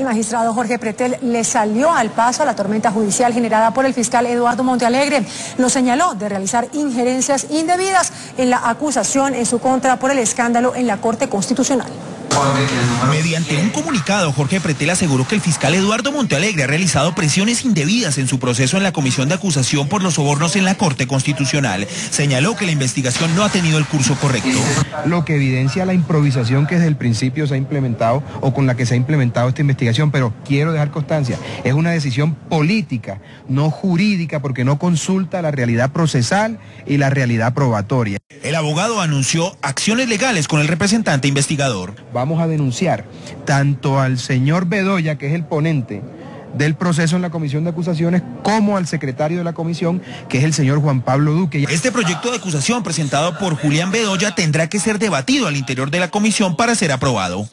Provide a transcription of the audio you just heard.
El magistrado Jorge Pretel le salió al paso a la tormenta judicial generada por el fiscal Eduardo Montealegre. Lo señaló de realizar injerencias indebidas en la acusación en su contra por el escándalo en la Corte Constitucional. Mediante un comunicado, Jorge Pretel aseguró que el fiscal Eduardo Montealegre ha realizado presiones indebidas en su proceso en la comisión de acusación por los sobornos en la Corte Constitucional. Señaló que la investigación no ha tenido el curso correcto. Lo que evidencia la improvisación que desde el principio se ha implementado o con la que se ha implementado esta investigación, pero quiero dejar constancia, es una decisión política, no jurídica, porque no consulta la realidad procesal y la realidad probatoria. El abogado anunció acciones legales con el representante investigador. Vamos a denunciar tanto al señor Bedoya, que es el ponente del proceso en la comisión de acusaciones, como al secretario de la comisión, que es el señor Juan Pablo Duque. Este proyecto de acusación presentado por Julián Bedoya tendrá que ser debatido al interior de la comisión para ser aprobado.